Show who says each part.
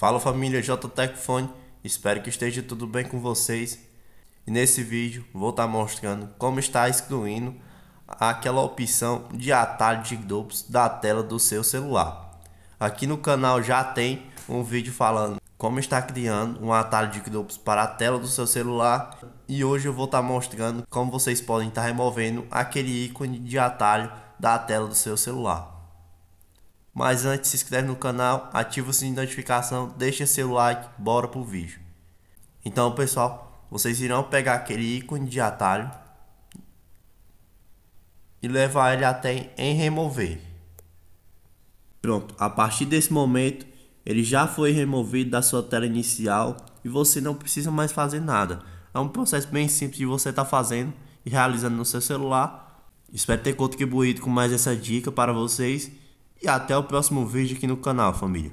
Speaker 1: Fala família J Fone, espero que esteja tudo bem com vocês. E nesse vídeo vou estar tá mostrando como está excluindo aquela opção de atalho de duplos da tela do seu celular. Aqui no canal já tem um vídeo falando como está criando um atalho de grupos para a tela do seu celular e hoje eu vou estar tá mostrando como vocês podem estar tá removendo aquele ícone de atalho da tela do seu celular. Mas antes, se inscreve no canal, ativa o sininho de notificação, deixa seu like, bora pro vídeo. Então pessoal, vocês irão pegar aquele ícone de atalho e levar ele até em remover. Pronto, a partir desse momento ele já foi removido da sua tela inicial e você não precisa mais fazer nada. É um processo bem simples de você estar tá fazendo e realizando no seu celular. Espero ter contribuído com mais essa dica para vocês e até o próximo vídeo aqui no canal, família.